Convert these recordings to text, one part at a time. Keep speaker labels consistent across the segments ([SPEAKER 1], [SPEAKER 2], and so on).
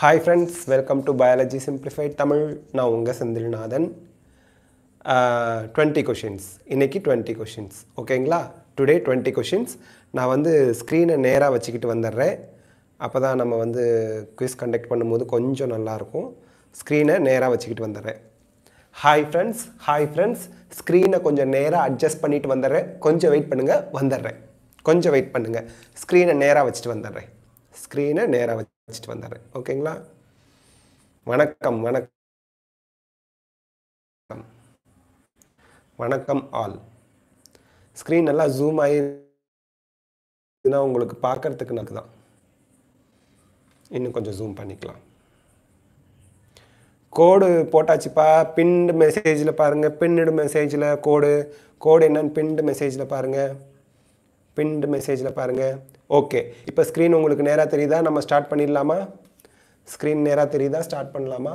[SPEAKER 1] Hi friends welcome to biology simplified Tamil நான் உங்கள் Senthilnathan. Twenty questions இன்றைக்கி டுவெண்ட்டி கொஷின்ஸ் ஓகேங்களா டுடே டுவெண்ட்டி கொஷின்ஸ் நான் வந்து ஸ்க்ரீனை நேராக வச்சுக்கிட்டு வந்துடுறேன். அப்போ தான் நம்ம வந்து குவிஸ் கண்டக்ட் பண்ணும்போது கொஞ்சம் நல்லாயிருக்கும். ஸ்க்ரீனை நேராக வச்சுக்கிட்டு வந்துடுறேன். ஹாய் ஃப்ரெண்ட்ஸ் ஹாய் ஃப்ரெண்ட்ஸ் ஸ்க்ரீனை கொஞ்சம் நேராக அட்ஜஸ்ட் பண்ணிட்டு வந்துடுறேன். கொஞ்சம் வெயிட் பண்ணுங்கள் வந்துடுறேன். கொஞ்சம் வெயிட் பண்ணுங்கள் ஸ்க்ரீனை நேராக வச்சுட்டு வந்துடுறேன். ஸ்க்ரீனை நேராக வச்சு வச்சுட்டு வந்துடுறேன் ஓகேங்களா? வணக்கம் வணக்கம். வணக்கம் ஆல். ஸ்க்ரீன் நல்லா ஜூம் ஆகினா உங்களுக்கு பார்க்கறதுக்கு எனக்கு தான் இன்னும் கொஞ்சம் ஜூம் பண்ணிக்கலாம். கோடு போட்டாச்சுப்பா. பின்டு மெசேஜில் பாருங்கள் பின்னுடு மெசேஜில் கோடு. கோடு என்னன்னு பின்டு மெசேஜில் பாருங்கள் பின்டு மெசேஜில் பாருங்கள் ஓகே இப்போ ஸ்க்ரீன் உங்களுக்கு நேராக தெரியுதா? நம்ம ஸ்டார்ட் பண்ணிடலாமா? ஸ்க்ரீன் நேராக தெரியுதா? ஸ்டார்ட் பண்ணலாமா?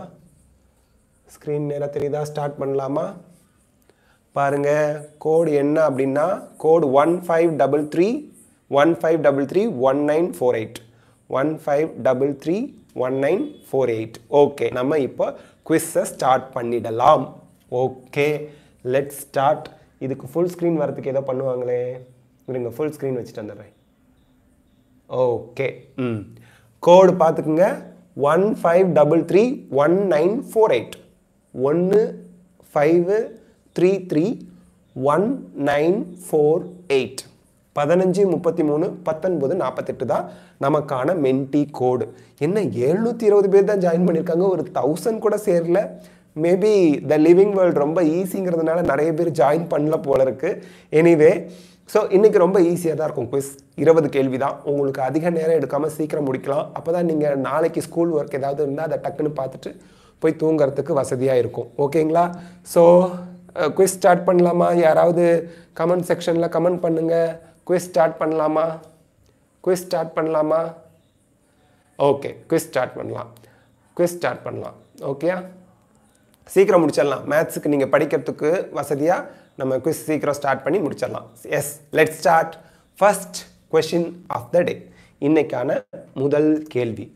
[SPEAKER 1] ஸ்க்ரீன் நேராக தெரியுதா? ஸ்டார்ட் பண்ணலாமா? பாருங்கள் கோடு என்ன அப்படின்னா code one five double three one five double three one nine four eight one five double three one nine four eight okay நம்ம இப்போ குவிஸை ஸ்டார்ட் பண்ணிடலாம். ஓகே லெட் ஸ்டார்ட் இதுக்கு ஃபுல் ஸ்க்ரீன் வரதுக்கு ஏதோ பண்ணுவாங்களே. இருங்க ஃபுல் ஸ்க்ரீன் வச்சுட்டு வந்துடுறேன். ஓகே ம். கோடு பார்த்துக்குங்க. One five double three one nine four eight ஒன்று five three three one nine four eight பதினஞ்சு முப்பத்தி மூணு பத்தொன்பது நாற்பத்தெட்டு தான் நமக்கான மென்டி கோடு என்ன எழுநூற்றி இருபது பேர் தான் ஜாயின் பண்ணியிருக்காங்க ஒரு தௌசண்ட் கூட சேரல. மேபி த லிவிங் வேர்ல்டு ரொம்ப ஈஸிங்கிறதுனால நிறைய பேர் ஜாயின் பண்ணல போல இருக்குது எனிவே ஸோ இன்றைக்கி ரொம்ப ஈஸியாக தான் இருக்கும். குவிஸ் இருபது கேள்வி தான் உங்களுக்கு அதிக நேரம் எடுக்காமல் சீக்கிரம் முடிக்கலாம். அப்போ தான் நீங்கள் நாளைக்கு ஸ்கூல் ஒர்க் ஏதாவது இருந்தால் அதை டக்குன்னு பார்த்துட்டு போய் தூங்குறதுக்கு வசதியாக இருக்கும். ஓகேங்களா ஸோ குவிஸ் ஸ்டார்ட் பண்ணலாமா? யாராவது கமெண்ட் செக்ஷனில் கமெண்ட் பண்ணுங்கள் குவிஸ் ஸ்டார்ட் பண்ணலாமா? குவிஸ் ஸ்டார்ட் பண்ணலாமா? ஓகே குவிஸ் ஸ்டார்ட் பண்ணலாம். குவிஸ் ஸ்டார்ட் பண்ணலாம். ஓகேயா சீக்கிரம் முடிச்சிடலாம். மேத்ஸுக்கு நீங்கள் படிக்கிறதுக்கு வசதியாக நம்ம குவிஸ் சீக்கிரம் ஸ்டார்ட் பண்ணி முடிச்சிடலாம். Yes let start first question of the day இன்னைக்கான முதல் கேள்வி.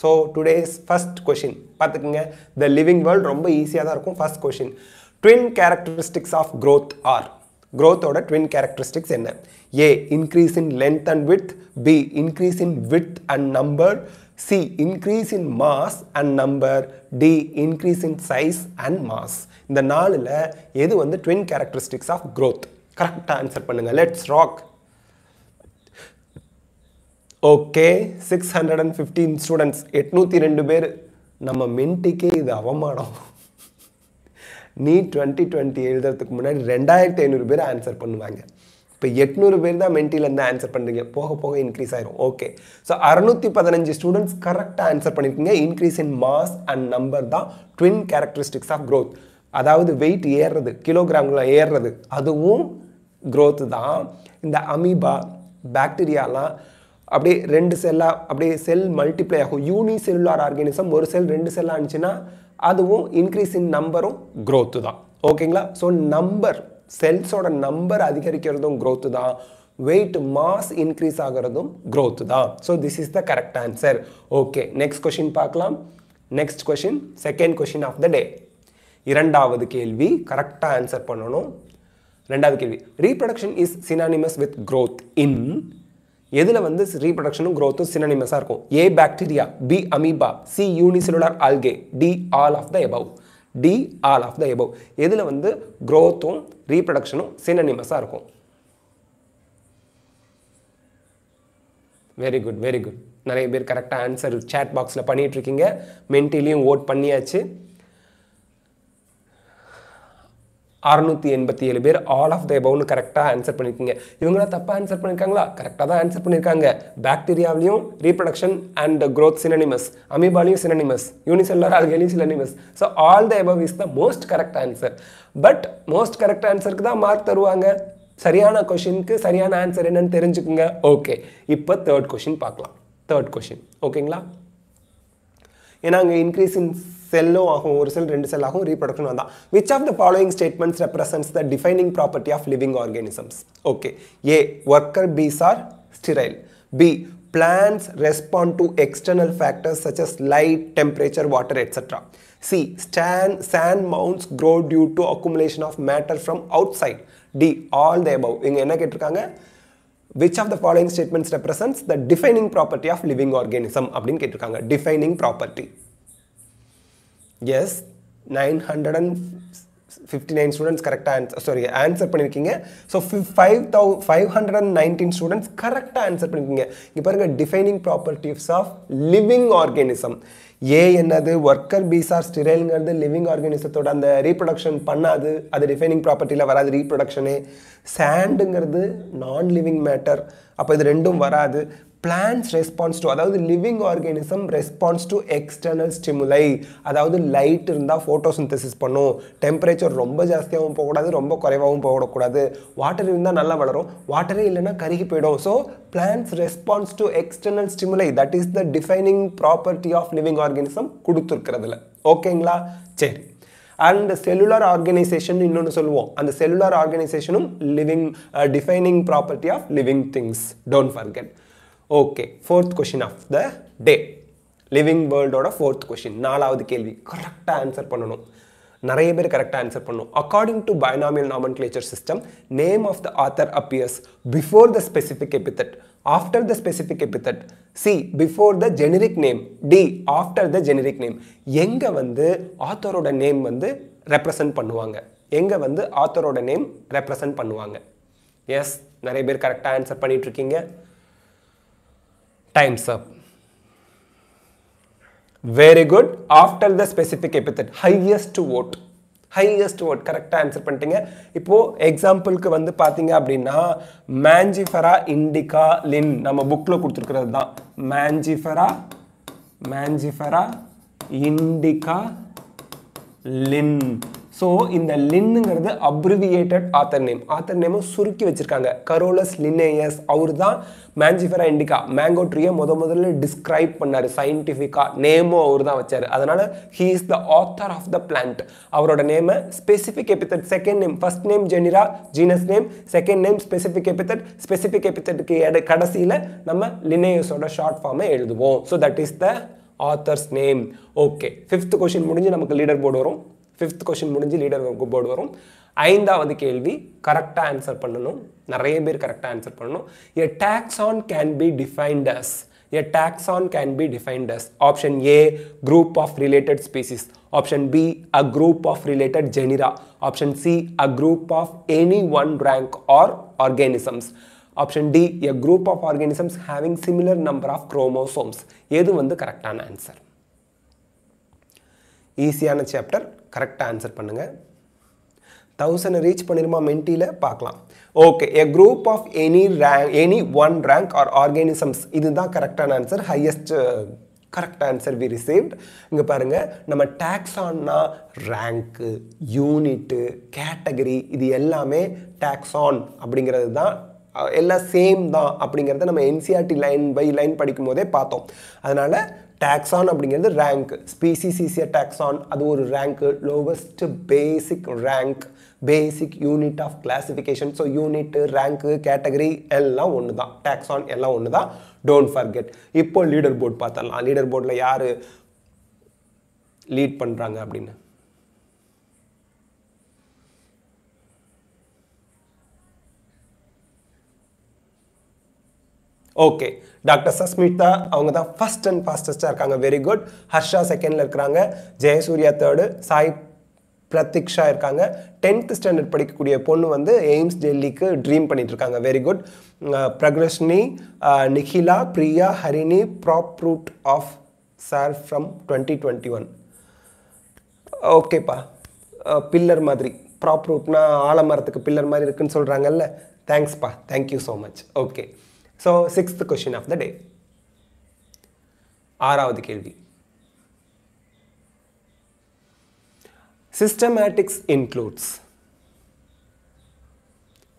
[SPEAKER 1] ஸோ டுடேஸ் ஃபஸ்ட் கொஷின் பார்த்துக்குங்க. த லிவிங் வேர்ல்டு ரொம்ப ஈஸியாக தான் இருக்கும். First question twin characteristics of growth or க்ரோத்தோட twin characteristics என்ன? A increase in length and with B increase in with and number C increase in mass and number D increase in size and mass இந்த நாளில் எது வந்து twin characteristics of growth கரெக்டாக answer பண்ணுங்கள் let's rock okay six hundred and fifteen students எட்நூற்றி ரெண்டு பேர். நம்ம மென்ட்டிக்கே இது அவமானம். நீ டுவெண்ட்டி டுவெண்ட்டி எழுதுறதுக்கு முன்னாடி ரெண்டாயிரத்தி ஐநூறு பேர் ஆன்சர் பண்ணுவாங்க. இப்போ எட்நூறு பேர் தான் மென்ட்டிலேருந்து ஆன்சர் பண்ணுறீங்க போக போக இன்க்ரீஸ் ஆயிரும். ஓகே ஸோ அறுநூத்தி பதினஞ்சு ஸ்டூடெண்ட்ஸ் கரெக்டாக ஆன்சர் பண்ணியிருக்கீங்க increase in mass and number தான் ட்வின் கேரக்டரிஸ்டிக்ஸ் ஆஃப் க்ரோத் அதாவது வெயிட் ஏறுறது கிலோகிராம்களை ஏறுறது அதுவும் க்ரோத்து தான். இந்த அமீபா பாக்டீரியாலாம் அப்படியே ரெண்டு செல்லாக அப்படியே செல் மல்டிப்ளை ஆகும். யூனி செல்லுலார் ஆர்கானிசம் ஒரு செல் ரெண்டு செல்லாக இருந்துச்சுன்னா அதுவும் இன்க்ரீஸ் இன் நம்பரும் க்ரோத்து தான். ஓகேங்களா ஸோ நம்பர் செல்ஸோட நம்பர் அதிகரிக்கிறதும் க்ரோத்து தான். வெயிட் மாஸ் இன்க்ரீஸ் ஆகிறதும் க்ரோத்து தான். So this is the correct answer okay next question பார்க்கலாம். Next question second question of the day இரண்டாவது கேள்வி கரெக்டாக ஆன்சர் பண்ணணும். ரெண்டாவது கேள்வி reproduction is synonymous with growth in எதில் வந்து ரீப்ரொடக்ஷனும் க்ரோத்தும் சினானிமஸாக இருக்கும்? A bacteria B amoeba C unicellular algae D all of the above D all of the above எதில் வந்து க்ரோத்தும் ரீப்ரொடக்ஷனும் சினனிமஸாக இருக்கும்? வெரி குட் வெரி குட் நிறைய பேர் கரெக்டாக ஆன்சர் சேட் பாக்ஸில் பண்ணிகிட்ருக்கீங்க மென்டிலையும் ஓட் பண்ணியாச்சு. அறுநூத்தி எண்பத்தி ஏழு பேர் ஆல் ஆஃப் த எபவுன்னு கரெக்டாக ஆன்சர் பண்ணியிருக்கீங்க இவங்களாம் தப்பாக ஆன்சர் பண்ணியிருக்காங்களா கரெக்டாக தான் ஆன்சர் பண்ணியிருக்காங்க பாக்டீரியாவிலையும் ரீப்ரொடக்ஷன் அண்ட் க்ரோத் சினனிமஸ் அமீபாலையும் synonymous unicellular ஆல்கேலையும் synonymous so all the above is the most correct answer but most correct ஆன்சருக்கு தான் மார்க் தருவாங்க. சரியான கொஷினுக்கு சரியான ஆன்சர் என்னன்னு தெரிஞ்சுக்குங்க. ஓகே இப்போ தேர்ட் கொஷின் பார்க்கலாம். தேர்ட் கொஷின் ஓகேங்களா ஏன்னா அங்கே இன்க்ரீஸ் இன் செல்லும் ஆகும் ஒரு செல் ரெண்டு செல் ஆகும் ரீப்ரொடக்ஷன் வந்தால் which of the following statements represents the defining property of living organisms okay A worker bees are sterile B plants respond to external factors such as light temperature water etc c stand, sand mounds grow due to accumulation of matter from outside d all the above இங்க என்ன கேட்டிருக்காங்க which of the following statements represents the defining property of living organism அப்படின்னு கேட்டிருக்காங்க defining property yes nine hundred and fifty nine students கரெக்டாக answer sorry answer பண்ணியிருக்கீங்க so five thou five hundred and nineteen students கரெக்டாக answer பண்ணியிருக்கீங்க இப்போ இருக்க defining properties of living organism A என்னது? Worker பீசார் ஸ்டிரைல்ங்கிறது living ஆர்கானிசத்தோட அந்த ரீப்ரொடக்ஷன் பண்ணாது. அது டிஃபைனிங் ப்ராப்பர்ட்டியில் வராது ரீப்ரொடக்ஷனே சாண்டுங்கிறது நான் லிவிங் மேட்டர் அப்போ இது ரெண்டும் வராது. பிளான்ஸ் ரெஸ்பான்ஸ் டு அதாவது living organism respond to external stimuli அதாவது லைட் இருந்தால் ஃபோட்டோசிந்தசிஸ் பண்ணும். டெம்பரேச்சர் ரொம்ப ஜாஸ்தியாகவும் போகக்கூடாது ரொம்ப குறைவாகவும் போகக்கூடாது. வாட்டர் இருந்தால் நல்லா வளரும். வாட்டரே இல்லைன்னா கருகி போயிடும். So plants respond to external stimuli that is the defining property of living organism கொடுத்துருக்கிறதுல. ஓகேங்களா சரி. அண்ட் செல்லுலார் ஆர்கனைசேஷன் இன்னொன்று சொல்லுவோம். அந்த cellular ஆர்கனைசேஷனும் living defining property of living things don't forget okay fourth question of the day living வேர்ல்டோட fourth question நாலாவது கேள்வி. கரெக்டாக answer பண்ணணும். நிறைய பேர் கரெக்டாக ஆன்சர் பண்ணும். According to binomial nomenclature system name of the author appears before the specific epithet after the specific epithet C before the generic name D after the generic name எங்கே வந்து ஆத்தரோட நேம் வந்து represent பண்ணுவாங்க? எங்கே வந்து ஆத்தரோட name represent பண்ணுவாங்க? Yes நிறைய பேர் கரெக்டாக ஆன்சர் பண்ணிகிட்ருக்கீங்க இருக்கீங்க. Times up. Very good. After the specific epithet highest vote. Highest vote கரெக்டாக ஆன்சர் பண்ணிட்டீங்க. இப்போது எக்ஸாம்பிளுக்கு வந்து பார்த்தீங்க அப்படின்னா மேஞ்சிஃபரா இண்டிகா லின் நம்ம புக்கில் கொடுத்துருக்கிறது தான் Mangifera Mangifera indica Linn so இந்த லின்னுங்கிறது அப்ரிவியேட்டட் ஆத்தர் நேம் ஆத்தர் நேமும் சுருக்கி வச்சிருக்காங்க. கரோலஸ் லினேயஸ் அவர் தான் மேஞ்சிஃபரா இண்டிகா மேங்கோ ட்ரீயை முத முதல்ல டிஸ்கிரைப் பண்ணார். சயின்டிஃபிக்காக நேமும் அவர் தான் வச்சார். அதனால் he is the author of the plant அவரோட நேமை specific epithet second name first name genera genus name second name specific epithet specific எபித்தட்டுக்கு எட கடைசியில் நம்ம லினேயஸோட ஷார்ட் ஃபார்மை எழுதுவோம். So that is the author's name okay fifth question முடிஞ்சு நமக்கு லீடர் போர்டு வரும். ஃபிஃப்த் கொஷின் முடிஞ்சு லீடர் போர்டு வரும். ஐந்தாவது கேள்வி கரெக்டாக ஆன்சர் பண்ணணும். நிறைய பேர் கரெக்டாக ஆன்சர் பண்ணணும். A taxon can be defined as a taxon can be defined as option A group of related species option B a group of related genera option C a group of any one rank or organisms option D a group of organisms having similar number of chromosomes எது வந்து கரெக்டான answer ஈஸியான chapter கரெக்டாக answer பண்ணுங்கள் thousand reach பண்ணிருமா மென்டியில் பார்க்கலாம். Okay a group of any rank any one rank or organisms இதுதான் கரெக்டான answer highest correct answer we received இங்கே பாருங்கள் நம்ம டாக்ஸான்னா ரேங்க்கு யூனிட்டு கேட்டகரி இது எல்லாமே டாக்ஸான் அப்படிங்கிறது தான் எல்லாம் சேம் தான் அப்படிங்கிறத நம்ம என்சிஆர்டி லைன் பை லைன் படிக்கும் போதே பார்த்தோம். அதனால் டாக்ஸான் அப்படிங்கிறது ரேங்க் ஸ்பீசிசிசிய டாக்ஸான் அது ஒரு rank lowest basic rank basic unit of classification so unit rank category எல்லாம் ஒன்று தான் டாக்ஸான் எல்லாம் ஒன்று தான் டோன்ட் ஃபர்கெட் இப்போ லீடர் போர்டு பார்த்தரலாம் லீடர் போர்டில் யார் லீட் பண்ணுறாங்க அப்படின்னு? ஓகே டாக்டர் சஸ்மிதா அவங்க தான் ஃபர்ஸ்ட் அண்ட் ஃபாஸ்டஸ்ட்டாக இருக்காங்க. வெரி குட் ஹர்ஷா செகண்டில் இருக்கிறாங்க. ஜெயசூர்யா தேர்டு சாய் பிரதீக்ஷா இருக்காங்க. டென்த் ஸ்டாண்டர்ட் படிக்கக்கூடிய பொண்ணு வந்து எய்ம்ஸ் டெல்லிக்கு ட்ரீம் பண்ணிட்டு இருக்காங்க very good பிரக்ரஷ்னி Nikhila Priya Harini prop root of sir from twenty twenty one ஓகேப்பா பில்லர் மாதிரி. ப்ராப் ரூட்னா ஆலமரத்துக்கு பில்லர் மாதிரி இருக்குன்னு சொல்கிறாங்கல்ல தேங்க்ஸ்ப்பா thank you so much okay so sixth question of the day ஆறாவது கேள்வி systematics includes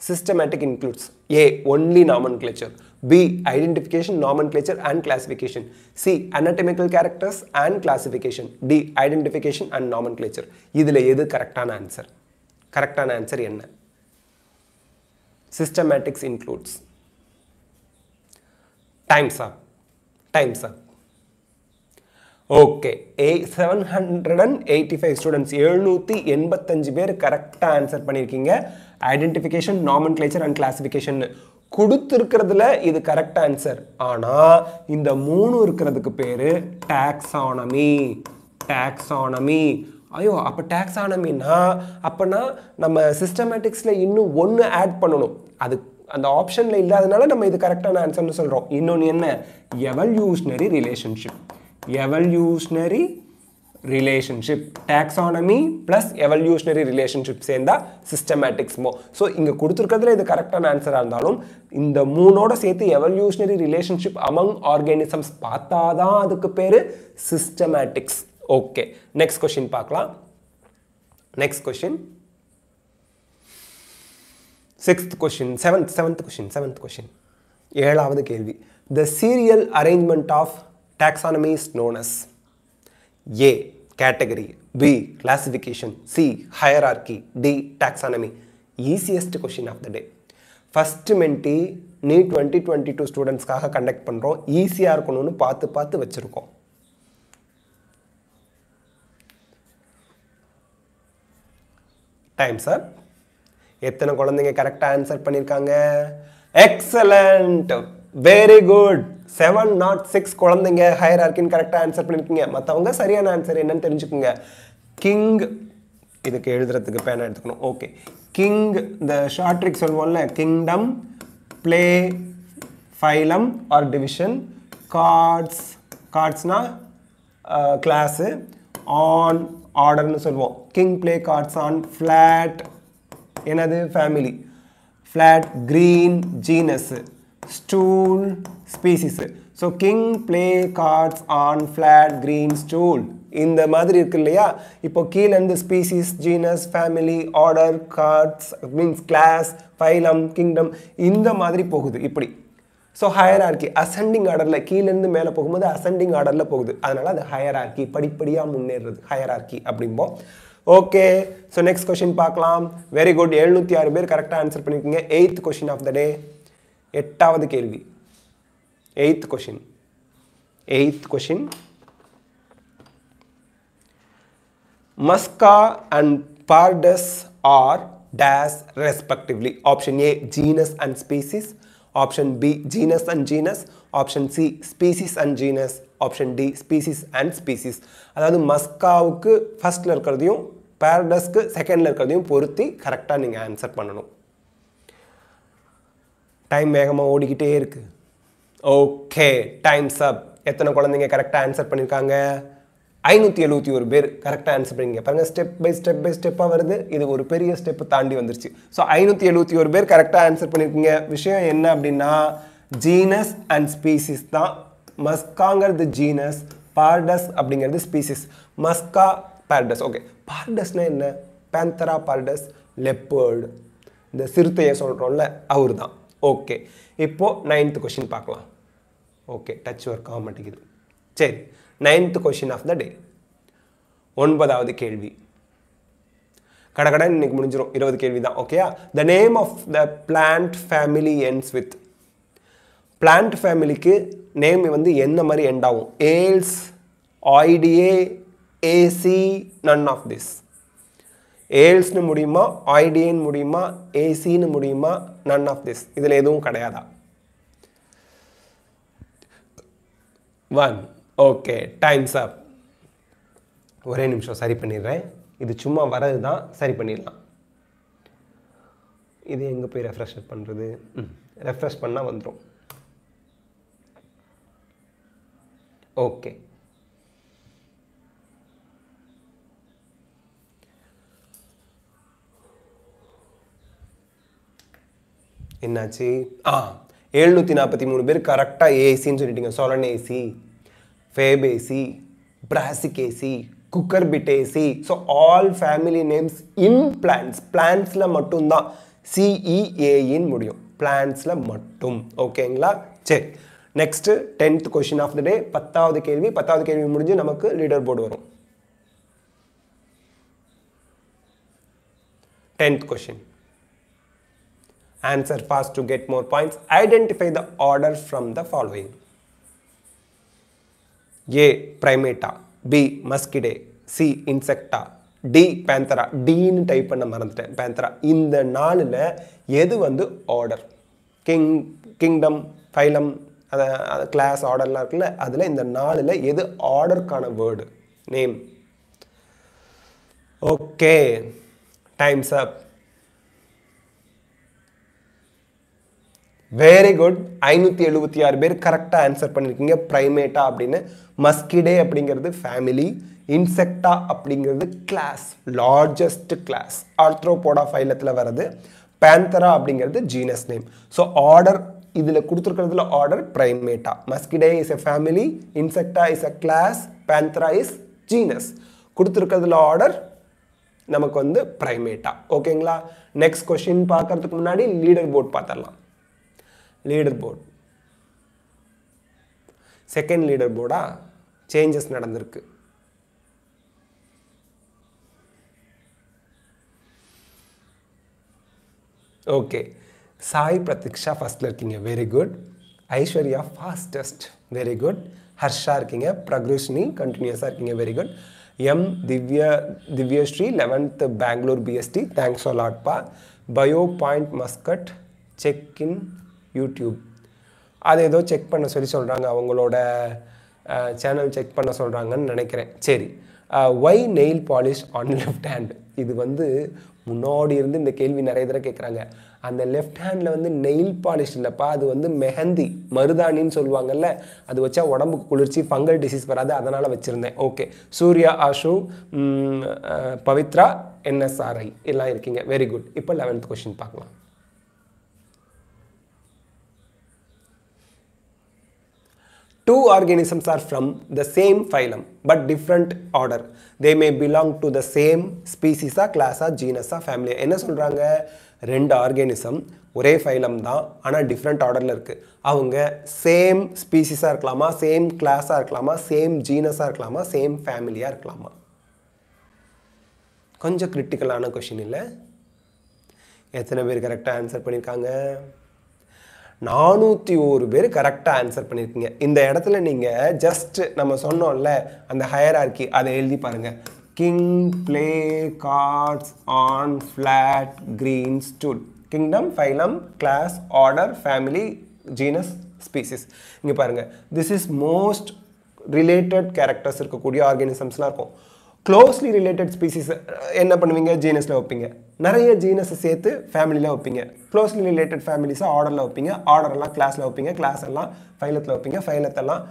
[SPEAKER 1] systematic includes a only nomenclature b identification nomenclature and classification c anatomical characters and classification d identification and nomenclature இதுல எது கரெக்டான answer கரெக்டான answer என்ன systematics includes times up times up okay A seven hundred and eighty five students எழுநூற்றி எண்பத்தஞ்சு பேர் கரெக்டாக answer பண்ணியிருக்கீங்க. Identification nomenclature and classification கொடுத்துருக்கிறதுல இது கரெக்ட் ஆன்சர் ஆனால் இந்த மூணு இருக்கிறதுக்கு பேர் டாக்ஸானமி டாக்ஸானமி ஐயோ அப்போ டாக்ஸானமின்னா அப்போனா நம்ம சிஸ்டமேட்டிக்ஸில் இன்னும் ஒன்று ஆட் பண்ணணும். அது அந்த ஆப்ஷனில் இல்லாதனால நம்ம இது கரெக்டான ஆன்சர்னு சொல்கிறோம் இன்னொன்று என்ன? Evolutionary relationship evolutionary relationship taxonomy plus evolutionary relationship சேர்ந்தா சிஸ்டமேட்டிக்ஸ்மோ ஸோ இங்கே கொடுத்துருக்கிறதுல இது கரெக்டான ஆன்சராக இருந்தாலும் இந்த மூணோட சேர்த்து எவல்யூஷனரி ரிலேஷன்ஷிப் அமங் ஆர்கானிசம்ஸ் பார்த்தா தான் அதுக்கு பேர் சிஸ்டமேட்டிக்ஸ் ஓகே நெக்ஸ்ட் கொஷின் பார்க்கலாம். Next question sixth question seventh seventh question seventh question ஏழாவது கேள்வி. The serial arrangement of taxonomies known as known as A category B classification C hierarchy D taxonomy easiest question of the day first Menti NEET twenty twenty two ஸ்டூடெண்ட்ஸ்க்காக conduct பண்ணுறோம் ஈஸியாக இருக்கணும்னு பார்த்து பார்த்து வச்சுருக்கோம். Time sir எத்தனை குழந்தைங்க கரெக்டாக answer பண்ணியிருக்காங்க excellent very good seven naught six குழந்தைங்க ஹையர் ஆர்க்கின்னு கரெக்டாக ஆன்சர் பண்ணியிருக்கீங்க மற்றவங்க சரியான ஆன்சர் என்னன்னு தெரிஞ்சுக்குங்க. கிங் இதுக்கு எழுதுறதுக்கு பேனா எடுத்துக்கணும். ஓகே கிங் இந்த ஷார்ட் ட்ரிக் சொல்லுவோம்ல kingdom play phylum or division cards கார்ட்ஸ்னால் class on ஆர்டர்னு சொல்லுவோம். King play cards on flat என்னது? Family flat green genus stool species so king play cards on flat green stool இந்த மாதிரி இருக்கு இல்லையா? இப்போ கீழேருந்து species genus family order cards means class phylum kingdom இந்த மாதிரி போகுது இப்படி. ஸோ ஹையர் ஆர்கி அசெண்டிங் ஆர்டரில் கீழேருந்து மேலே போகும்போது அசெண்டிங் ஆர்டரில் போகுது. அதனால அது ஹையர் ஆர்கி படிப்படியாக முன்னேறுறது ஹையர் ஆர்கி அப்படிம்போம். ஓகே ஸோ நெக்ஸ்ட் கொஷின் பார்க்கலாம். வெரி குட் எழுநூற்றி ஆறு பேர் கரெக்டாக ஆன்சர் பண்ணியிருக்கீங்க eighth question of the day எட்டாவது கேள்வி. Eighth question eighth question Musca and பார்டஸ் are days respectively option A genus and species option B genus and genus option C species and genus option D species and species அதாவது மஸ்காவுக்கு ஃபஸ்ட்டில் இருக்கிறதையும் பேரடஸ்க்கு செகண்டில் இருக்கிறதையும் பொருத்தி கரெக்டாக நீங்கள் ஆன்சர் பண்ணணும். டைம் வேகமாக ஓடிக்கிட்டே இருக்கு. ஓகே டைம்ஸ் அப் எத்தனை குழந்தைங்க கரெக்டாக ஆன்சர் பண்ணியிருக்காங்க ஐநூற்றி எழுபத்தி ஒரு பேர் கரெக்டாக ஆன்சர் பண்ணிங்க பாருங்கள் ஸ்டெப் பை ஸ்டெப் பை ஸ்டெப்பாக வருது. இது ஒரு பெரிய ஸ்டெப்பு தாண்டி வந்துருச்சு. ஸோ ஐநூற்றி எழுபத்தி ஒரு பேர் கரெக்டாக ஆன்சர் பண்ணியிருக்கீங்க விஷயம் என்ன அப்படின்னா ஜீனஸ் அண்ட் ஸ்பீசிஸ் தான் மஸ்காங்கிறது ஜீனஸ் பார்டஸ் அப்படிங்கிறது ஸ்பீசிஸ் மஸ்கா பார்டஸ் ஓகே பார்டஸ்னால் என்ன? பேந்தரா பார்டஸ் லெப்பர்டு இந்த சிறுத்தையை சொல்கிறோம்ல அவர் தான் ஓகே இப்போது நைன்த் கொஷின் பார்க்கலாம். ஓகே டச் ஒர்க் ஆக மாட்டேங்குது. சரி. Ninth question of the day ஒன்பதாவது கேள்வி. கடகடன் இன்னைக்கு முடிஞ்சிடும் இருபது கேள்வி தான் ஓகேயா the name of the plant family ends with plant ஃபேமிலிக்கு நேம் வந்து என்ன மாதிரி எண்ட் ஆகும்? Ales idae aceae none of this ஏல்ஸ்னு முடியுமா? ஆய்டிஏன்னு முடியுமா? ஏசின்னு முடியுமா? நன் ஆஃப் திஸ் இதில் எதுவும் கிடையாதா? ஒன் ஓகே டைம்ஸ் அப் ஒரே நிமிஷம் சரி பண்ணிடுறேன். இது சும்மா வரது தான் சரி பண்ணிடலாம். இது எங்கே போய் ரெஃப்ரெஷ் பண்ணுறது ம் ரெஃப்ரெஷ் பண்ணால் வந்துடும் ஓகே. என்னாச்சு? ஆ எழுநூற்றி நாற்பத்தி மூணு பேர் கரெக்டாக ஏசின்னு சொல்லிட்டீங்க. Solanaceae Fabaceae Brassicaceae Cucurbitaceae so all family names in plants பிளான்ஸில் மட்டும்தான். சிஇஏஇன்னு முடியும். பிளான்ஸில் மட்டும். ஓகேங்களா சரி. Next tenth question of the day பத்தாவது கேள்வி. பத்தாவது கேள்வி முடிஞ்சு நமக்கு லீடர் போர்டு வரும் tenth question answer fast to get more points identify the order from the following A primata B Muscidae C Insecta D Panthera tin type பண்ண மறந்துட்டேன். Panthera இந்த நாளில் எது வந்து ஆர்டர் கிங் கிங்டம் ஃபைலம் அதை class ஆர்டர்லாம் இருக்குல்ல அதில் இந்த நாலில் எது ஆர்டருக்கான word name okay times up very good ஐநூற்றி எழுபத்தி ஆறு பேர் கரெக்டாக ஆன்சர் பண்ணியிருக்கீங்க ப்ரைமேட்டா அப்படின்னு மஸ்கிடே அப்படிங்கிறது ஃபேமிலி இன்செக்டா அப்படிங்கிறது கிளாஸ் லார்ஜஸ்ட் கிளாஸ் ஆர்த்ரோபோடா ஃபைலத்தில் வர்றது பேந்தரா அப்படிங்கிறது ஜீனஸ் நேம் ஸோ ஆர்டர் இதில் கொடுத்துருக்கிறதுல order primata Muscidae is a family Insecta is a class Panthera is genus கொடுத்துருக்கிறதுல order நமக்கு வந்து ப்ரைமேட்டா ஓகேங்களா நெக்ஸ்ட் கொஷின் பார்க்கறதுக்கு முன்னாடி லீடர் போர்ட் பார்த்துடலாம். லீடர் போர்ட் செகண்ட் லீடர் போர்டா சேஞ்சஸ் நடந்திருக்கு. ஓகே சாய் பிரதீக்ஷா ஃபஸ்ட்டில் இருக்கீங்க very good Aishwarya fastest very good Harsha இருக்கீங்க பிரக்ருஷ்னி கண்டினியூஸாக இருக்கீங்க very good M Divya Divyashree eleventh Bangalore BST thanks all லாட்பா bio point Muscat check in YouTube அது ஏதோ செக் பண்ண சொல்லி சொல்கிறாங்க அவங்களோட சேனல் செக் பண்ண சொல்கிறாங்கன்னு நினைக்கிறேன். சரி. Why nail polish on left hand இது வந்து முன்னாடி இருந்து இந்த கேள்வி நிறைய தடவை கேட்குறாங்க அந்த லெஃப்ட் ஹேண்டில் வந்து நெயில் பாலிஷ் இல்லைப்பா அது வந்து மெஹந்தி மருதாணின்னு சொல்லுவாங்கல்ல அது வச்சா உடம்புக்கு குளிர்ச்சி ஃபங்கல் டிசீஸ் வராது அதனால் வச்சுருந்தேன். ஓகே சூர்யா ஆஷு பவித்ரா என்எஸ்ஆர்ஐ எல்லாம் இருக்கீங்க. வெரி குட் இப்போ லெவன்த் கொஷின் பார்க்கலாம். Two organisms are from the same phylum but different order. They may belong to the same species ah class ah genus ah family. என்ன சொல்கிறாங்க ரெண்டு ஆர்கானிசம் ஒரே ஃபைலம் தான் ஆனால் டிஃப்ரெண்ட் ஆர்டரில் இருக்குது அவங்க சேம் ஸ்பீசிஸாக இருக்கலாமா? சேம் கிளாஸாக இருக்கலாமா? சேம் ஜீனஸாக இருக்கலாமா? சேம் ஃபேமிலியாக இருக்கலாமா? கொஞ்சம் கிரிட்டிக்கலான கொஷின் இல்லை? எத்தனை பேர் கரெக்டாக ஆன்சர் பண்ணியிருக்காங்க நானூற்றி ஒரு பேர் கரெக்டாக ஆன்சர் பண்ணியிருக்கீங்க இந்த இடத்துல நீங்கள் ஜஸ்ட் நம்ம சொன்னோம்ல அந்த ஹயரார்கி அதை எழுதி பாருங்கள் king play cards on flat green stool kingdom phylum class order family genus species இங்கே பாருங்கள் this is most related characters இருக்கக்கூடிய ஆர்கானிசம்ஸ்லாம் இருக்கும். க்ளோஸ்லி ரிலேட்டட் ஸ்பீசிஸ் என்ன பண்ணுவீங்க? ஜீனஸில் வைப்பீங்க. நிறைய ஜீனஸை சேர்த்து ஃபேமிலியில் வைப்பீங்க. க்ளோஸ்லி ரிலேட்டட் ஃபேமிலிஸை ஆர்டரில் வைப்பீங்க. ஆர்டரெல்லாம் கிளாஸில் வைப்பீங்க. கிளாஸ் எல்லாம் ஃபைலத்தில் வைப்பீங்க. ஃபைலத்தெல்லாம்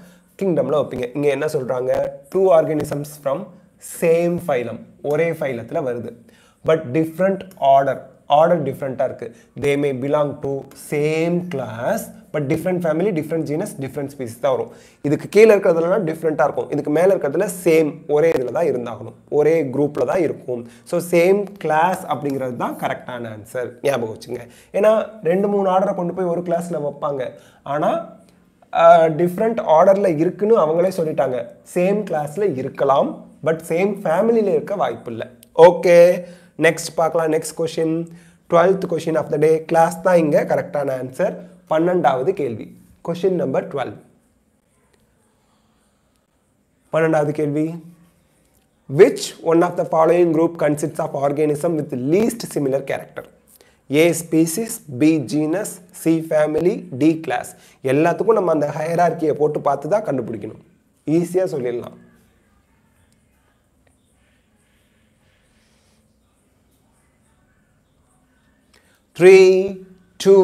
[SPEAKER 1] கிங்டமில் வைப்பீங்க. இங்கே என்ன சொல்கிறாங்க two organisms from same phylum ஒரே ஃபைலத்தில் வருது. பட் டிஃப்ரெண்ட் ஆர்டர் ஆர்டர் டிஃப்ரெண்ட்டாக இருக்குது they may belong to same class but different family different genus different species தான் வரும். இதுக்கு கீழே இருக்கிறதுலாம் டிஃப்ரெண்ட்டாக இருக்கும். இதுக்கு மேலே இருக்கிறதுல சேம் ஒரே இதில் தான் இருந்தாகணும். ஒரே குரூப்பில் தான் இருக்கும். ஸோ சேம் கிளாஸ் அப்படிங்கிறது தான் கரெக்டான ஆன்சர் ஞாபகம் வச்சுங்க. ஏன்னா ரெண்டு மூணு ஆர்டரை கொண்டு போய் ஒரு கிளாஸில் வைப்பாங்க. ஆனால் டிஃப்ரெண்ட் ஆர்டரில் இருக்குன்னு அவங்களே சொல்லிட்டாங்க. சேம் கிளாஸில் இருக்கலாம். பட் சேம் ஃபேமிலியில் இருக்க வாய்ப்பு இல்லை. ஓகே நெக்ஸ்ட் பார்க்கலாம். Next question twelfth question of the day class தான் இங்கே கரெக்டான ஆன்சர் பன்னெண்டாவது கேள்வி கொஷின் நம்பர் டுவெல் பன்னெண்டாவது கேள்வி which one of the following group consists of organism with least similar character A species B genus C family D class எல்லாத்துக்கும் நம்ம அந்த ஹயரார்கியை போட்டு பார்த்து தான் கண்டுபிடிக்கணும் ஈஸியாக சொல்லிடலாம் த்ரீ டூ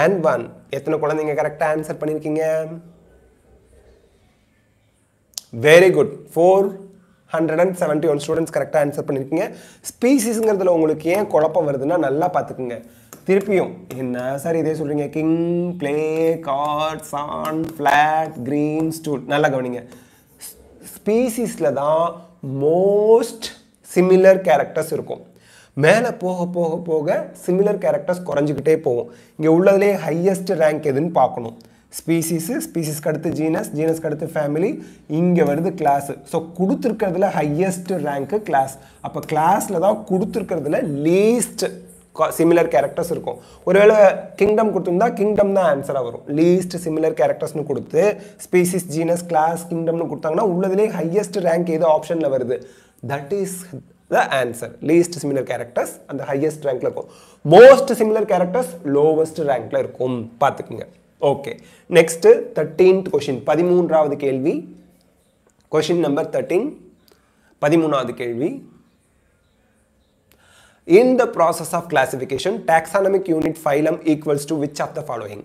[SPEAKER 1] அண்ட் ஒன் எத்தனை குழந்தைங்க கரெக்டாக ஆன்சர் பண்ணியிருக்கீங்க very good four hundred and seventy one students கரெக்டாக ஆன்சர் பண்ணியிருக்கீங்க ஸ்பீசிஸுங்கிறதுல உங்களுக்கு ஏன் குழப்பம் வருதுன்னா நல்லா பார்த்துக்குங்க. திருப்பியும் என்ன சார் இதே சொல்கிறீங்க king play cards on flat green stool நல்லா கவனிங்க. ஸ்பீசிஸில் தான் மோஸ்ட் சிமிலர் கேரக்டர்ஸ் இருக்கும். மேலே போக போக போக சிமிலர் கேரக்டர்ஸ் குறைஞ்சிக்கிட்டே போகும். இங்கே உள்ளதுலேயே ஹையஸ்ட் ரேங்க் எதுன்னு பார்க்கணும். ஸ்பீசிஸு ஸ்பீசிஸ்க்கு அடுத்து ஜீனஸ் ஜீனஸ்க்கு அடுத்து ஃபேமிலி இங்கே வருது கிளாஸு ஸோ கொடுத்துருக்கிறதுல ஹையஸ்ட் ரேங்க்கு கிளாஸ் அப்போ கிளாஸில் தான் கொடுத்துருக்கிறதுல லீஸ்ட் சிமிலர் கேரக்டர்ஸ் இருக்கும். ஒருவேளை கிங்டம் கொடுத்துருந்தா கிங்டம் தான் ஆன்சராக வரும். லீஸ்ட் சிமிலர் கேரக்டர்ஸ்னு கொடுத்து ஸ்பீசிஸ் ஜீனஸ் கிளாஸ் கிங்டம்னு கொடுத்தாங்கன்னா உள்ளதுலேயே ஹையஸ்ட் ரேங்க் ஏதோ ஆப்ஷனில் வருது? That is the answer least similar characters அந்த ஹையஸ்ட் ரேங்க்ல இருக்கும் most சிமிலர் கேரக்டர்ஸ் லோவஸ்ட் ரேங்க்ல இருக்கும் பார்த்துக்குங்க ஓகே நெக்ஸ்ட் தேர்ட்டீன்த் கொஷின் பதிமூன்றாவது கேள்வி கொஷின் நம்பர் தேர்ட்டீன் பதிமூணாவது கேள்வி In the process of classification, taxonomic unit phylum equals to which of the following?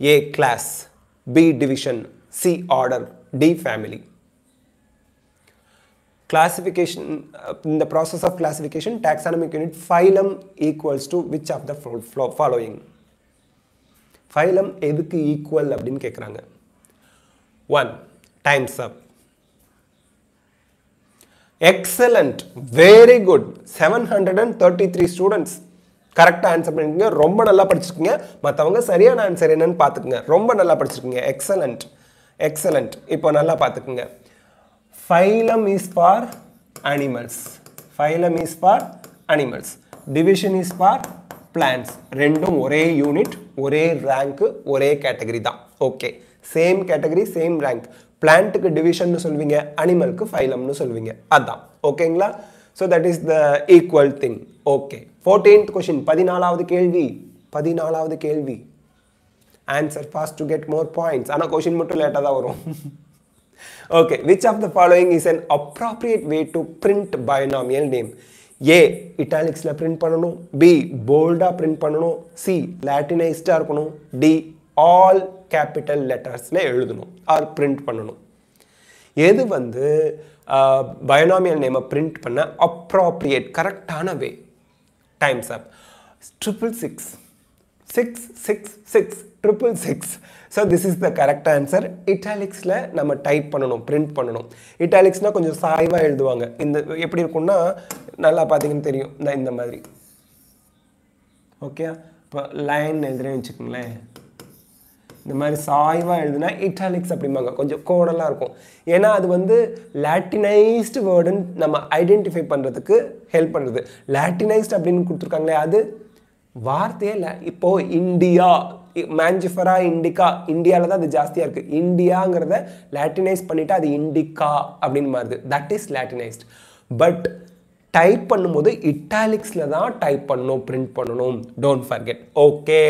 [SPEAKER 1] A. Class B. Division C. Order D. Family Classification, uh, in the process of classification, taxonomic unit phylum equals to which of the following? Phylum எதுக்கு equal அப்படின்னு கேட்குறாங்க one times up excellent very good seven hundred and thirty three students கரெக்டாக answer பண்ணிருக்கீங்க ரொம்ப நல்லா படிச்சிருக்கீங்க. மற்றவங்க சரியான ஆன்சர் என்னன்னு பார்த்துக்குங்க. ரொம்ப நல்லா படிச்சிருக்கீங்க. எக்ஸலண்ட் எக்ஸலண்ட் இப்போ நல்லா பார்த்துக்குங்க. Phylum is for animals phylum is for animals division is for plants ரெண்டும் ஒரே யூனிட் ஒரே ரேங்க்கு ஒரே கேட்டகரி தான். Okay same category same rank பிளான்ட்டுக்கு division சொல்வீங்க அனிமலுக்கு ஃபைலம்னு சொல்வீங்க. அதான். ஓகேங்களா so that is the equal thing okay fourteenth question பதினாலாவது கேள்வி. பதினாலாவது கேள்வி. Answer fast to get more points ஆனால் கொஷின் மட்டும் லேட்டாக தான் வரும். Okay which of the following is an appropriate way to print binomial name A இட்டாலிக்ஸில் print பண்ணணும். பி போல்டாக பிரிண்ட் பண்ணணும். சி லாட்டினைஸ்டாக இருக்கணும். டி ஆல் கேபிட்டல் லெட்டர்ஸில் எழுதணும் ஆர் பிரிண்ட் பண்ணணும். எது வந்து பயோனாமியல் நேமை பிரிண்ட் பண்ண அப்ராப்ரியேட் கரெக்டான way times up triple six six six six triple six so this is the correct answer இட்டாலிக்ஸில் நம்ம டைப் பண்ணணும் பிரிண்ட் பண்ணணும். இட்டாலிக்ஸ்னால் கொஞ்சம் சாய்வாக எழுதுவாங்க. இந்த எப்படி இருக்கும்னா நல்லா பார்த்தீங்கன்னு தெரியும். இந்த இந்த மாதிரி. ஓகே இப்போ லைன் எழுதுறேன்னு வச்சுக்கோங்களேன். இந்த மாதிரி சாய்வாக எழுதுனா இட்டாலிக்ஸ் அப்படிம்பாங்க. கொஞ்சம் கோடலாக இருக்கும். ஏன்னா அது வந்து லாட்டினைஸ்டு வேர்டுன்னு நம்ம ஐடென்டிஃபை பண்ணுறதுக்கு ஹெல்ப் பண்ணுறது லாட்டினைஸ்ட் அப்படின்னு கொடுத்துருக்காங்களே அது வார்த்தையே இல்லை. இப்போது இந்தியா. மேஞ்சிஃபரா இண்டிகா இந்தியாவில் தான் அது ஜாஸ்தியாக இருக்குது இந்தியாங்கிறத லாட்டினைஸ் பண்ணிவிட்டு அது இண்டிகா அப்படின்னு மாறுது. That is Latinised but type பண்ணும்போது இட்டாலிக்ஸில் தான் டைப் பண்ணணும் பிரிண்ட் பண்ணணும். Don't forget okay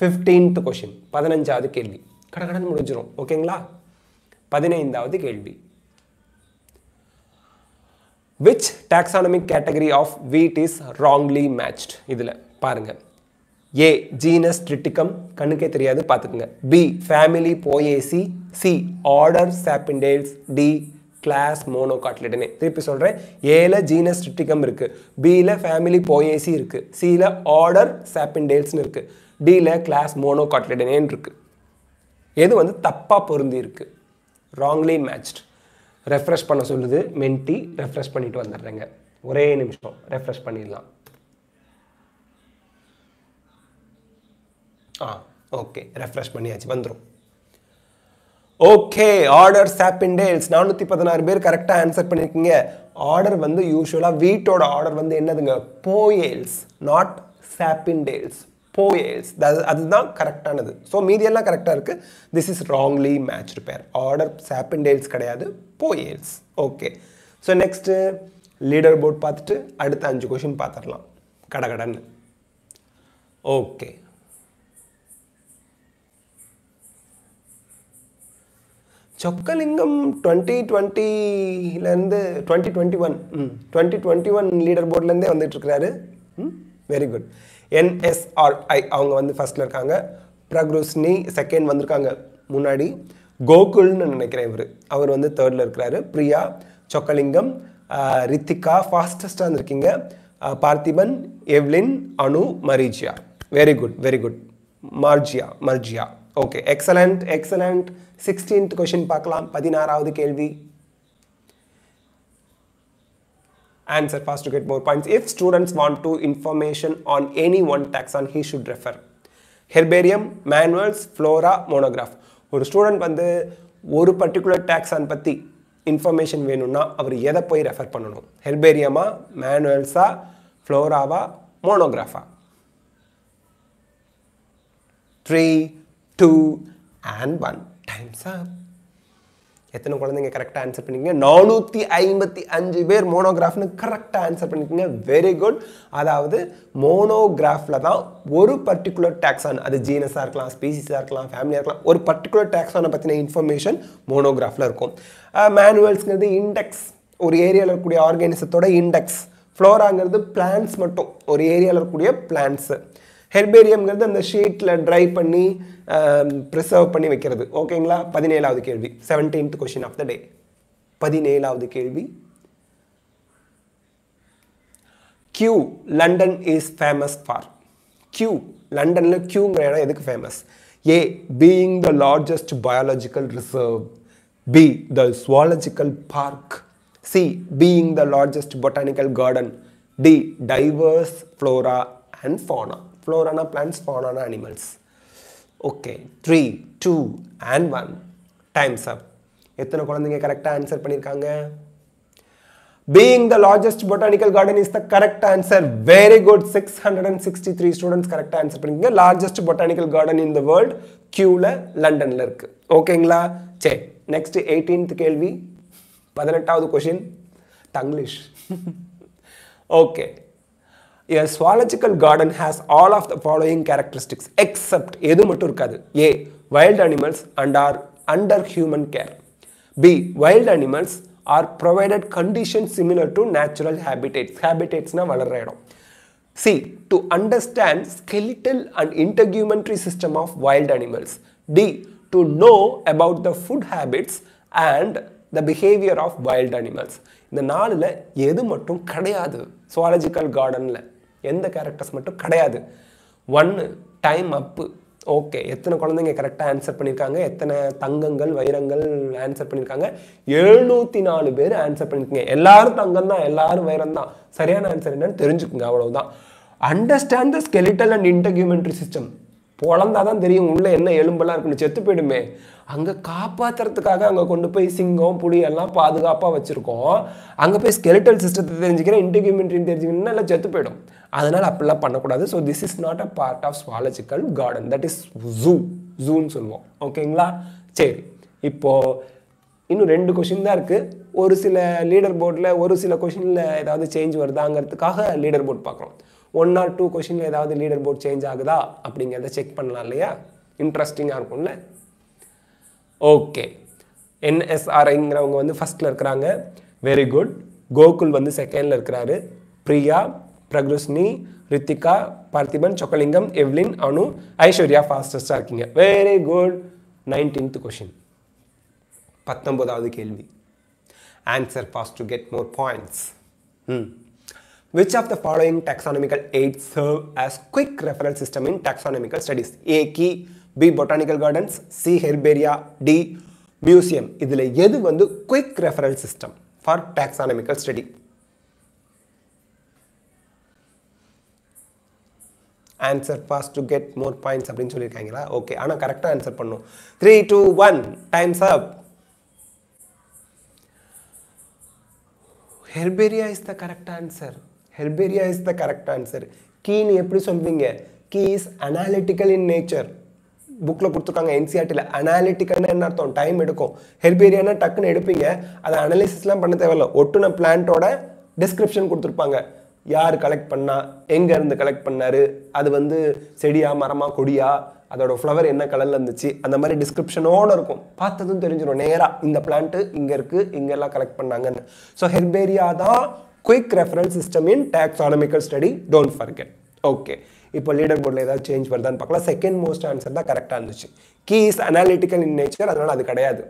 [SPEAKER 1] fifteenth question பதினஞ்சாவது கேள்வி. கடகடன் முடிஞ்சிடும் ஓகேங்களா பதினைந்தாவது கேள்வி. Which taxonomic category of wheat is wrongly matched இதில் பாருங்கள் ஏ ஜீனஸ் ட்ரிட்டிகம் கண்ணுக்கே தெரியாது பார்த்துக்குங்க. B family Poaceae C order Sapindales D class Monocotyledonae திருப்பி சொல்கிறேன் ஏல ஜீனஸ் ட்ரிட்டிகம் இருக்குது பியில் ஃபேமிலி போயேசி இருக்குது சியில் ஆர்டர் சாப்பிண்டேல்ஸ்னு இருக்குது டியில் கிளாஸ் மோனோகாட்லிடனேன்னு இருக்குது எது வந்து தப்பாக பொருந்தி இருக்குது ராங்லி மேட்ச்ட் ரெஃப்ரெஷ் பண்ண சொல்லுது. மென்டி ரெஃப்ரெஷ் பண்ணிட்டு வந்துடுறேங்க. ஒரே நிமிஷம். ரெஃப்ரெஷ் பண்ணிடலாம். ஆ ஓகே ரெஃப்ரெஷ் பண்ணியாச்சு வந்துடும் ஓகே ஆர்டர் சாப்பிண்டேல்ஸ் நானூற்றி பதினாறு பேர் கரெக்டாக ஆன்சர் பண்ணியிருக்கீங்க ஆர்டர் வந்து யூஸ்வலாக வீட்டோட ஆர்டர் வந்து என்னதுங்க போயேல்ஸ் நாட் சாப்பிண்டேல்ஸ் போயேல்ஸ் அதுதான் கரெக்டானது ஸோ மீதியெல்லாம் கரெக்டாக இருக்குது this is wrongly match repair order Sapindales கிடையாது Poales okay so next leader board பார்த்துட்டு அடுத்த அஞ்சு கொஷின் பார்த்துடலாம் கடகடன்னு. ஓகே சொக்கலிங்கம் டுவெண்ட்டி டுவெண்ட்டிலேருந்து டுவெண்ட்டி டுவெண்ட்டி ஒன் ம். டுவெண்ட்டி டுவெண்ட்டி ஒன் லீடர் போர்ட்லேருந்தே வந்துட்டுருக்கிறாரு ம் வெரி குட் என்எஸ்ஆர்ஐ அவங்க வந்து ஃபஸ்ட்டில் இருக்காங்க. பிரக்ருஸ்னி செகண்ட் வந்திருக்காங்க முன்னாடி. கோகுல்னு நினைக்கிறேன் இவர். அவர் வந்து தேர்டில் இருக்கிறாரு பிரியா சொக்கலிங்கம் ரித்திகா ஃபாஸ்டஸ்ட்டாக இருந்திருக்கீங்க Parthiban Evelyn Anu Mariziya very good very good Marjiya Marziya okay excellent excellent sixteenth question பார்க்கலாம் பதினாறாவது கேள்வி answer fast to get more points if students want to information on any one taxon he should refer herbarium manuals flora monograph ஒரு student வந்து ஒரு particular taxon பற்றி information வேணும்னா அவர் எதை போய் ரெஃபர் பண்ணணும் ஹெர்பேரியமா மேனுவல்ஸா ஃப்ளோராவா மோனோகிராஃபா three two and one times up எத்தனை குழந்தைங்க கரெக்டாக ஆன்சர் பண்ணிக்கங்க? நானூற்றி ஐம்பத்தி அஞ்சு பேர் மோனோகிராஃப்னு கரெக்டாக ஆன்சர் பண்ணிக்கங்க. வெரி குட் அதாவது மோனோகிராஃபில் தான் ஒரு பர்டிகுலர் டேக்ஸான் அது ஜீனஸாக இருக்கலாம் ஸ்பீசிஸாக இருக்கலாம் ஃபேமிலியாக இருக்கலாம் ஒரு பர்டிகுலர் டேக்ஸானை பற்றின இன்ஃபர்மேஷன் மோனோகிராஃபில் இருக்கும். மேனுவல்ஸ்ங்கிறது இண்டெக்ஸ் ஒரு ஏரியாவில் இருக்கக்கூடிய ஆர்கானிசத்தோட இண்டெக்ஸ் ஃப்ளோராங்கிறது பிளான்ஸ் மட்டும். ஒரு ஏரியாவில் இருக்கக்கூடிய பிளான்ஸு ஹெர்பேரியம்ங்கிறது அந்த ஷீட்டில் ட்ரை பண்ணி ப்ரிசர்வ் பண்ணி வைக்கிறது. ஓகேங்களா? பதினேழாவது கேள்வி. Seventeenth question of the day பதினேழாவது கேள்வி. Kew London is famous for Kew லண்டனில் கியூங்கிற இடம் எதுக்கு famous A being the largest biological reserve B the zoological park C being the largest botanical garden D diverse flora and fauna flora plants, fauna animals okay three two and one times up. எத்தனை குழந்தைங்க கரெக்டாக answer பண்ணியிருக்காங்க being the largest botanical garden is the correct answer very good six hundred and sixty three students கரெக்டாக answer பண்ணிக்கோங்க. Largest botanical garden in the world கியூவில் லண்டனில் இருக்குது ஓகேங்களா சரி நெக்ஸ்ட் எயிட்டீன்த் கேள்வி. பதினெட்டாவது question Tanglish okay A zoological garden has all of the following characteristics except எது மட்டும் இருக்காது A. Wild animals and are under human care. B. Wild animals are provided conditions similar to natural habitats. Habitatsனா வளர்ற இடம். C. To understand skeletal and integumentary system of wild animals. D. To know about the food habits and the behavior of wild animals. இந்த நாளில் எது மட்டும் கிடையாது zoological கார்டனில் எந்த கேரக்டர்ஸ் மட்டும் கிடையாது. ஒன்று டைம் அப்பு ஓகே எத்தனை குழந்தைங்க கரெக்டாக ஆன்சர் பண்ணியிருக்காங்க எத்தனை தங்கங்கள் வைரங்கள் ஆன்சர் பண்ணியிருக்காங்க எழுநூற்றி நாலு பேர் ஆன்சர் பண்ணியிருக்கீங்க எல்லாரும் தங்கம் தான் எல்லாரும் வைரம் தான் சரியான ஆன்சர் என்னன்னு தெரிஞ்சுக்குங்க அவ்வளவுதான். Understand the skeletal and integumentary system பொழந்தா தான் தெரியும் உள்ளே என்ன எலும்பெல்லாம் இருக்குன்னு. செத்து போயிடுமே. அங்கே காப்பாத்துறதுக்காக அங்கே கொண்டு போய் சிங்கம் புலி எல்லாம் பாதுகாப்பாக வச்சுருக்கோம். அங்கே போய் ஸ்கெலிட்டல் சிஸ்டத்தை தெரிஞ்சுக்கிறேன் இன்டர்கியூமெண்ட்ரின்னு தெரிஞ்சுக்கணும்னா எல்லாம் செத்து போயிடும். அதனால் அப்படிலாம் பண்ணக்கூடாது. So this is not a part of zoological garden that is zoo ஜூன்னு சொல்லுவோம். ஓகேங்களா சரி. இப்போது இன்னும் ரெண்டு கொஷின் தான் இருக்குது ஒரு சில லீடர் போர்டில் ஒரு சில கொஷினில் ஏதாவது சேஞ்ச் வருதாங்கிறதுக்காக லீடர் போர்ட் பார்க்குறோம் ஒன் ஆர் டூ கொஷினில் ஏதாவது லீடர் போர்ட் சேஞ்ச் ஆகுதா? அப்படிங்கிறத செக் பண்ணலாம் இல்லையா? இன்ட்ரெஸ்டிங்காக இருக்கும்ல? ஓகே என்எஸ்ஆர்ஐங்கிறவங்க வந்து ஃபஸ்ட்டில் இருக்கிறாங்க. வெரி குட் கோகுல் வந்து செகண்டில் இருக்கிறாரு. பிரியா பிரக்ருஷ்னி ரித்திகா பார்த்திபன் சொக்கலிங்கம் எவ்லின் அனு ஐஸ்வர்யா ஃபாஸ்டஸ்டாக இருக்கீங்க வெரி குட் நைன்டீன்த் கொஷின் பத்தொன்பதாவது கேள்வி answer fast to get more points Which of the following taxonomical aids serve as quick reference system in taxonomical studies? A. Key B. Botanical Gardens C. Herbaria D. Museum இதில் எது வந்து quick reference system for taxonomical study? Answer fast to get more points அப்படின்னு சொல்லியிருக்காங்களா? Okay ஆனால் கரெக்டாக answer பண்ணும். Three two one times up herbaria is the correct answer herbaria is the correct answer கீன்னு எப்படி சொல்வீங்க? Key is analytical in nature புக்கில் கொடுத்துருக்காங்க என்சிஆர்டியில் அனாலிட்டிக்கல்னு என்ன அர்த்தம்? டைம் எடுக்கும். ஹெல்பேரியானா டக்குன்னு எடுப்பீங்க. அதை அனாலிசிஸ்லாம் பண்ண தேவையில்ல. ஒட்டுன பிளான்ட்டோட டிஸ்கிரிப்ஷன் கொடுத்துருப்பாங்க. யார் கலெக்ட் பண்ணா எங்கேருந்து கலெக்ட் பண்ணார் அது வந்து செடியா மரமா கொடியா அதோட ஃப்ளவர் என்ன கலரில் இருந்துச்சு அந்த மாதிரி டிஸ்கிரிப்ஷனோடு இருக்கும். பார்த்ததும் தெரிஞ்சிடும் நேராக இந்த பிளான்ட்டு இங்கே இருக்குது இங்கெல்லாம் கலெக்ட் பண்ணாங்கன்னு. ஸோ ஹெர்பேரியா தான் quick reference system in taxonomical study don't forget okay இப்போ லீடர் போர்டில் ஏதாவது சேஞ்ச் வருதான்னு பார்க்கலாம். செகண்ட் மோஸ்ட் ஆன்சர் தான் கரெக்டாக இருந்துச்சு. Key is analytical in nature அதனால் அது கிடையாது.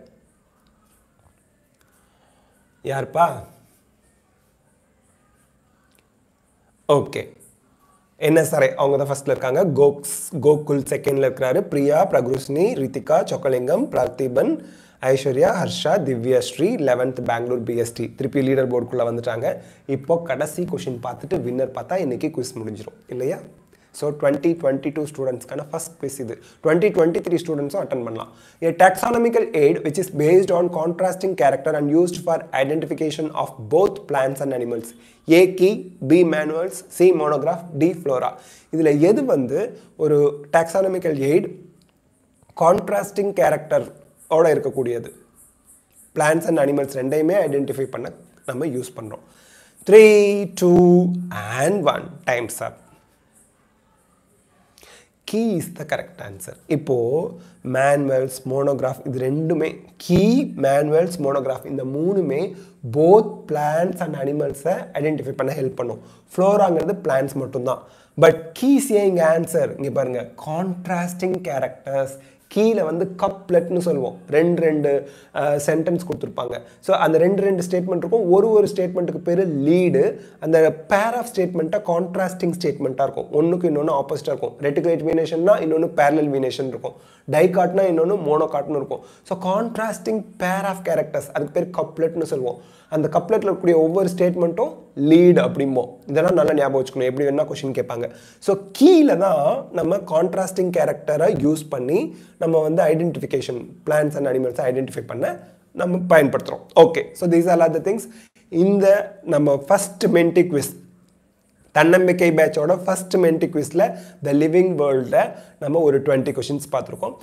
[SPEAKER 1] யார்ப்பா? ஓகே என்எஸ்ஆர்ஐ அவங்க தான் ஃபஸ்ட்டில் இருக்காங்க. கோக்ஸ் கோகுல் செகண்டில் இருக்கிறாரு. பிரியா பிரகுருஷ்னி ரித்திகா சொக்கலிங்கம் பிரதீபன் ஐஸ்வர்யா ஹர்ஷா திவ்யாஸ்ரீ லெவன்த் பெங்களூர் பிஎஸ்டி திருப்பி லீடர் போர்டுக்குள்ளே வந்துட்டாங்க. இப்போ கடைசி கொஷின் பார்த்துட்டு வின்னர் பார்த்தா இன்றைக்கி குவிஸ் முடிஞ்சிடும் இல்லையா? ஸோ டுவெண்ட்டி டுவெண்ட்டி டூ ஸ்டூடெண்ட்ஸ்க்கான ஃபஸ்ட் குவிஸ் இது. டுவெண்ட்டி டுவெண்ட்டி த்ரீ ஸ்டூடெண்ட்ஸும் அட்டன் பண்ணலாம். A taxonomical aid which is based on contrasting character and used for identification of both plants and animals A key B manuals C monograph D flora இதில் எது வந்து ஒரு taxonomical aid contrasting கேரக்டரோடு இருக்கக்கூடியது? Plants and animals ரெண்டையுமே identify பண்ண நம்ம use பண்ணுறோம் three two and one times up key is the correct answer இப்போது மேனுவல்ஸ் மோனோகிராஃப் இது ரெண்டுமே கீ மேனுவல்ஸ் மோனோகிராஃப் இந்த மூணுமே போத் பிளான்ஸ் அண்ட் அனிமல்ஸை ஐடென்டிஃபை பண்ண ஹெல்ப் பண்ணும். ஃப்ளோராங்கிறது பிளான்ஸ் மட்டும்தான். பட் கீஸ் ஏன் இங்கே ஆன்சர் இங்கே பாருங்கள் கான்ட்ராஸ்டிங் கேரக்டர்ஸ் கீழே வந்து கப்லெட்னு சொல்லுவோம். ரெண்டு ரெண்டு சென்டென்ஸ் கொடுத்துருப்பாங்க. ஸோ அந்த ரெண்டு ரெண்டு ஸ்டேட்மெண்ட் இருக்கும். ஒரு ஒரு ஸ்டேட்மெண்ட்டுக்கு பேர் லீடு அந்த பேர் ஆஃப் ஸ்டேட்மெண்ட்டாக கான்ட்ராஸ்டிங் ஸ்டேட்மெண்ட்டாக இருக்கும். ஒன்றுக்கு இன்னொன்று ஆப்போசிட்டாக இருக்கும். ரெட்டிகுலேட் வீனேஷன்னா இன்னொன்று பேரலல் வீனேஷன் இருக்கும். டைகாட்னா இன்னொன்று மோனோகாட்னு இருக்கும். So contrasting pair of characters அதுக்கு பேர் கப்லெட்னு சொல்லுவோம். அந்த கப்லெட்டில் இருக்கக்கூடிய ஒவ்வொரு ஸ்டேட்மெண்ட்டும் லீடு அப்படிம்போம் இதெல்லாம் நல்லா ஞாபகம் வச்சுக்கணும். எப்படி வேணால் கொஷின் கேட்பாங்க. ஸோ கீழே தான் நம்ம கான்ட்ராஸ்டிங் கேரக்டரை யூஸ் பண்ணி நம்ம வந்து ஐடென்டிஃபிகேஷன் பிளான்ஸ் அண்ட் அனிமல்ஸை ஐடென்டிஃபை பண்ண நம்ம பயன்படுத்துகிறோம் okay so these are are the things இந்த நம்ம ஃபஸ்ட் மென்டி குவிஸ் தன்னம்பிக்கை பேட்சோட ஃபஸ்ட் மென்டி குவிஸில் த லிவிங் வேர்ல்டில் நம்ம ஒரு டுவெண்ட்டி கொஷின்ஸ் பார்த்துருக்கோம்.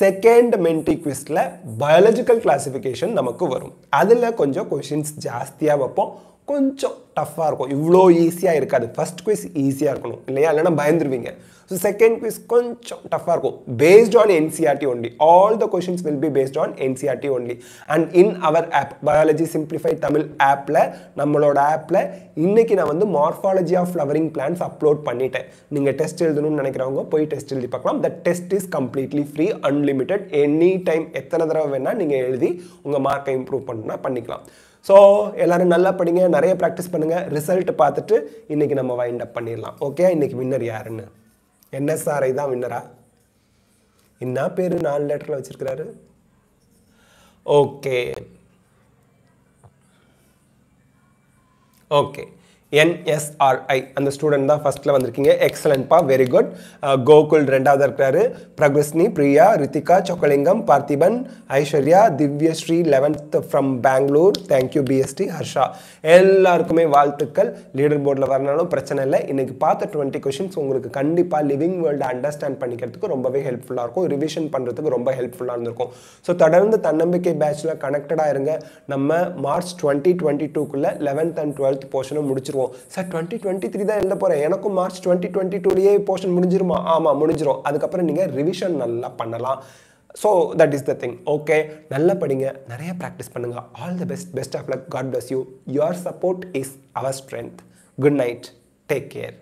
[SPEAKER 1] செகண்ட் மென்டி குவிஸ்டில் பயாலஜிக்கல் கிளாஸிஃபிகேஷன் நமக்கு வரும். அதில் கொஞ்சம் கொஷின்ஸ் ஜாஸ்தியாக வைப்போம். கொஞ்சம் டஃப்பாக இருக்கும். இவ்வளோ ஈஸியாக இருக்காது. ஃபஸ்ட் குவிஸ் ஈஸியாக இருக்கணும். இல்லையா? இல்லைன்னா பயந்துருவீங்க. ஸோ செகண்ட் குவிஸ் கொஞ்சம் டஃப்பாக இருக்கும். Based on NCERT only all the questions will be based on NCERT only and in our app biology simplify Tamil ஆப்பில் நம்மளோட ஆப்பில் இன்றைக்கி நான் வந்து morphology of flowering plants upload பண்ணிட்டேன். நீங்கள் டெஸ்ட் எழுதணும்னு நினைக்கிறவங்க போய் டெஸ்ட் எழுதி பார்க்கலாம். The test is completely free unlimited any time எத்தனை தடவை வேணால் நீங்கள் எழுதி உங்கள் மார்க்கை இம்ப்ரூவ் பண்ணால் பண்ணிக்கலாம். ஸோ எல்லோரும் நல்லா படிங்க நிறைய ப்ராக்டிஸ் பண்ணுங்கள் ரிசல்ட் பார்த்துட்டு இன்றைக்கி நம்ம வைண்ட் அப் பண்ணிடலாம். ஓகே இன்றைக்கி வின்னர் யாருன்னு? என்எஸ்ஆர்ஐ தான் வின்னரா என்ன பேர் நாலு லெட்டரில் வச்சுருக்கிறாரு? ஓகே ஓகே என்எஸ்ஆர்ஐ அந்த ஸ்டூடெண்ட் தான் ஃபஸ்ட்டில் வந்திருக்கீங்க. எக்ஸலண்ட்ப்பா வெரி குட் கோகுல் ரெண்டாவது இருக்கிறாரு Prakasni Priya Ritika Chockalingam Parthiban Aishwarya Divyashree eleventh from Bangalore thank you BST Harsha. எல்லாருக்குமே வாழ்த்துக்கள். லீடர் போர்டில் வரனாலும் பிரச்சனை இல்லை. இன்றைக்கி பார்த்த டுவெண்ட்டி கொஷின்ஸ் உங்களுக்கு கண்டிப்பாக லிவிங் வேர்ல்டு அண்டர்ஸ்டாண்ட் பண்ணிக்கிறதுக்கு ரொம்பவே ஹெல்ப்ஃபுல்லாக இருக்கும். ரிவிஷன் பண்ணுறதுக்கு ரொம்ப ஹெல்ப்ஃபுல்லாக இருந்திருக்கும். ஸோ தொடர்ந்து தன்னம்பிக்கை பேட்சில் கனெக்டடாக இருங்க. நம்ம மார்ச் டுவெண்ட்டி டுவெண்ட்டி டூக்குள்ளே லெவன்த் அண்ட் டுவெல்த் போர்ஷனும் முடிச்சிருவோம். சார் டுவெண்ட்டி டுவெண்ட்டி த்ரீ தான் எழுத போகிறேன் எனக்கும் மார்ச் டுவெண்ட்டி டுவெண்ட்டி டூலேயே போர்ஷன் முடிஞ்சிருமா? ஆமாம் முடிஞ்சிரும். அதுக்கப்புறம் நீங்கள் ரிவிஷன் நல்லா பண்ணலாம். So that is the thing okay நல்லா படிங்க. நிறைய ப்ராக்டிஸ் பண்ணுங்கள் all the best best of luck God bless you your support is our strength good night take care